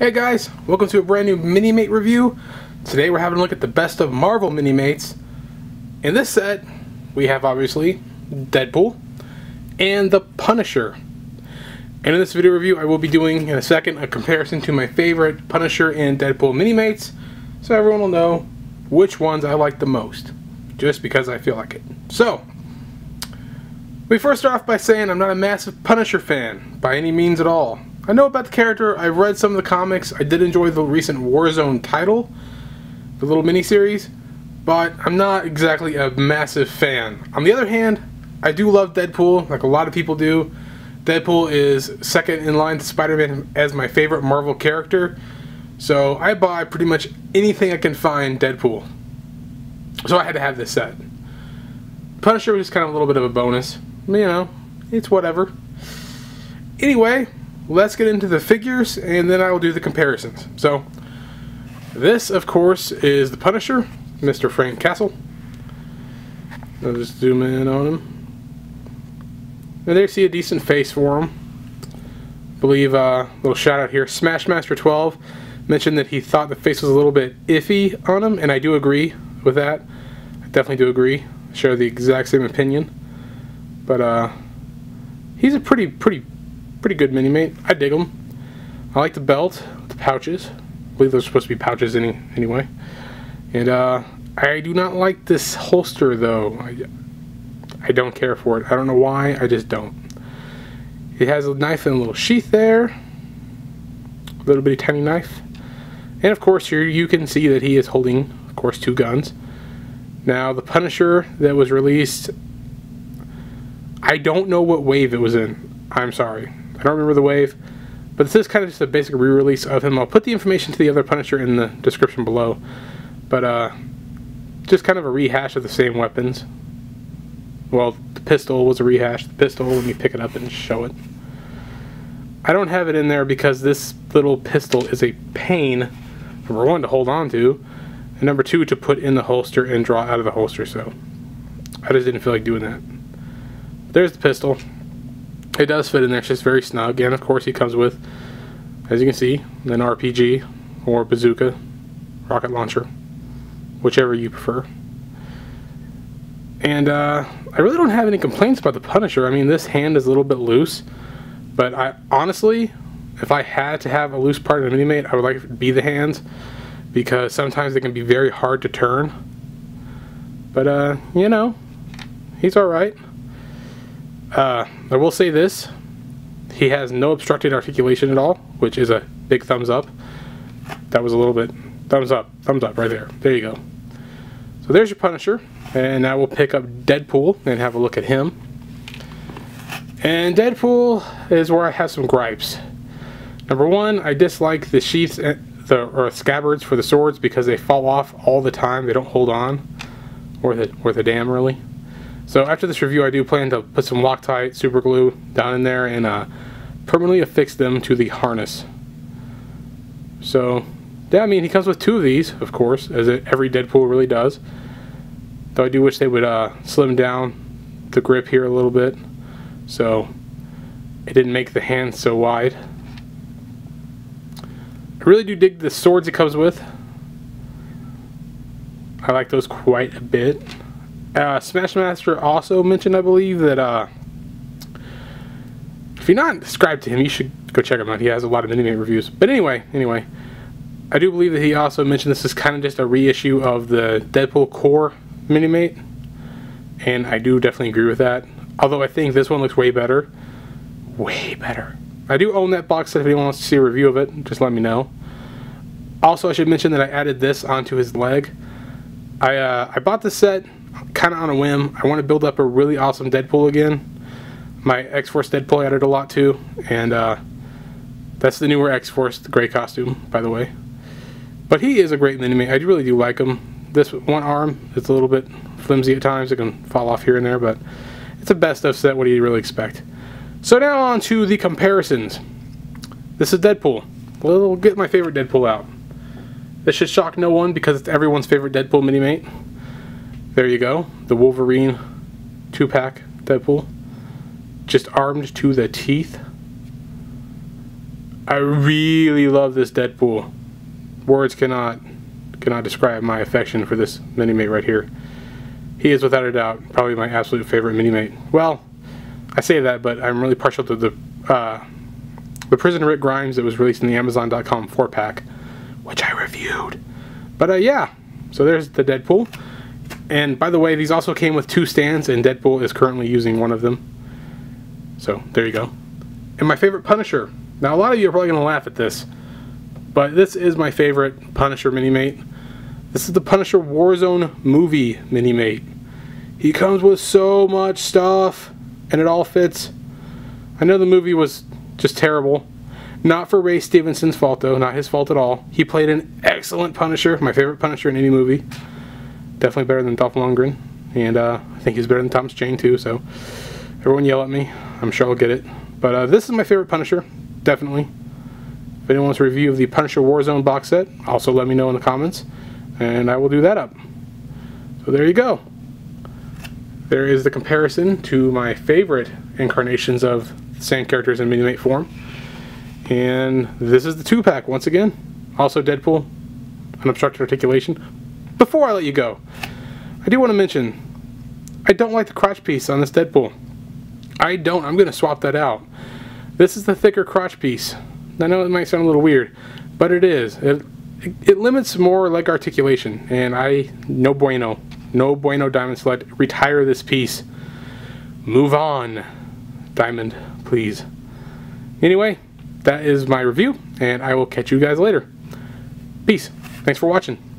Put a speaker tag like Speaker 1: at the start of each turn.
Speaker 1: Hey guys, welcome to a brand new Minimate review. Today we're having a look at the best of Marvel Minimates. In this set, we have obviously Deadpool and the Punisher. And in this video review, I will be doing in a second a comparison to my favorite Punisher and Deadpool Minimates, so everyone will know which ones I like the most, just because I feel like it. So, we first start off by saying I'm not a massive Punisher fan, by any means at all. I know about the character, I've read some of the comics, I did enjoy the recent Warzone title, the little miniseries, but I'm not exactly a massive fan. On the other hand, I do love Deadpool, like a lot of people do. Deadpool is second in line to Spider-Man as my favorite Marvel character, so I buy pretty much anything I can find Deadpool. So I had to have this set. Punisher was kind of a little bit of a bonus. You know, it's whatever. Anyway, let's get into the figures and then I will do the comparisons. So, this, of course, is the Punisher, Mr. Frank Castle. I'll just zoom in on him. And there you see a decent face for him. I believe, uh, little shout out here, Smashmaster 12 mentioned that he thought the face was a little bit iffy on him, and I do agree with that. I definitely do agree. Share the exact same opinion. But, uh, he's a pretty, pretty pretty good mini mate. I dig them. I like the belt, the pouches. I believe those are supposed to be pouches any anyway. And uh, I do not like this holster though. I, I don't care for it. I don't know why. I just don't. It has a knife and a little sheath there. A little bitty tiny knife. And of course here you can see that he is holding, of course, two guns. Now the Punisher that was released, I don't know what wave it was in. I'm sorry. I don't remember the wave, but this is kind of just a basic re-release of him. I'll put the information to the other Punisher in the description below, but uh, just kind of a rehash of the same weapons. Well, the pistol was a rehash. The pistol, let me pick it up and show it. I don't have it in there because this little pistol is a pain, number one, to hold on to, and number two, to put in the holster and draw out of the holster, so I just didn't feel like doing that. There's the pistol. It does fit in there, it's just very snug, and of course he comes with, as you can see, an RPG or bazooka, rocket launcher, whichever you prefer. And uh, I really don't have any complaints about the Punisher. I mean, this hand is a little bit loose, but I honestly, if I had to have a loose part in a Minimate, I would like it to be the hands, because sometimes they can be very hard to turn. But, uh, you know, he's alright. Uh, I will say this. He has no obstructed articulation at all, which is a big thumbs up. That was a little bit thumbs up, thumbs up right there. There you go. So there's your Punisher. And now we'll pick up Deadpool and have a look at him. And Deadpool is where I have some gripes. Number one, I dislike the sheaths the or scabbards for the swords because they fall off all the time. They don't hold on, or the or the damn really. So after this review, I do plan to put some Loctite super glue down in there and uh, permanently affix them to the harness. So, yeah, I mean, he comes with two of these, of course, as every Deadpool really does. Though I do wish they would uh, slim down the grip here a little bit, so it didn't make the hand so wide. I really do dig the swords it comes with. I like those quite a bit. Uh, Smashmaster also mentioned, I believe, that uh, if you're not subscribed to him, you should go check him out. He has a lot of anime reviews. But anyway, anyway, I do believe that he also mentioned this is kind of just a reissue of the Deadpool Core Minimate, and I do definitely agree with that. Although I think this one looks way better. Way better. I do own that box set if anyone wants to see a review of it, just let me know. Also, I should mention that I added this onto his leg. I, uh, I bought the set kind of on a whim. I want to build up a really awesome Deadpool again. My X-Force Deadpool added a lot too, and uh, that's the newer X-Force, the gray costume, by the way. But he is a great enemy. I really do like him. This one arm is a little bit flimsy at times. It can fall off here and there, but it's a best of set. What do you really expect? So now on to the comparisons. This is Deadpool. We'll get my favorite Deadpool out. This should shock no one because it's everyone's favorite Deadpool mini-mate. There you go. The Wolverine 2-pack Deadpool. Just armed to the teeth. I really love this Deadpool. Words cannot cannot describe my affection for this mini-mate right here. He is without a doubt probably my absolute favorite mini-mate. Well, I say that, but I'm really partial to the uh, the Prison Rick Grimes that was released in the Amazon.com 4-pack, which I reviewed. But uh, yeah, so there's the Deadpool. And by the way, these also came with two stands, and Deadpool is currently using one of them. So there you go. And my favorite Punisher. Now, a lot of you are probably going to laugh at this, but this is my favorite Punisher mini-mate. This is the Punisher Warzone movie mini-mate. He comes with so much stuff, and it all fits. I know the movie was just terrible. Not for Ray Stevenson's fault, though. Not his fault at all. He played an excellent Punisher, my favorite Punisher in any movie. Definitely better than Dolph Lundgren. And uh, I think he's better than Thomas Jane, too, so everyone yell at me. I'm sure I'll get it. But uh, this is my favorite Punisher, definitely. If anyone wants a review of the Punisher Warzone box set, also let me know in the comments, and I will do that up. So there you go. There is the comparison to my favorite incarnations of same characters in Minimate form. And this is the two pack once again. Also Deadpool, unobstructed articulation. Before I let you go, I do want to mention I don't like the crotch piece on this Deadpool. I don't. I'm going to swap that out. This is the thicker crotch piece. I know it might sound a little weird, but it is. It, it, it limits more leg articulation, and I, no bueno. No bueno, Diamond Select. Retire this piece. Move on, Diamond, please. Anyway, that is my review, and I will catch you guys later. Peace. Thanks for watching.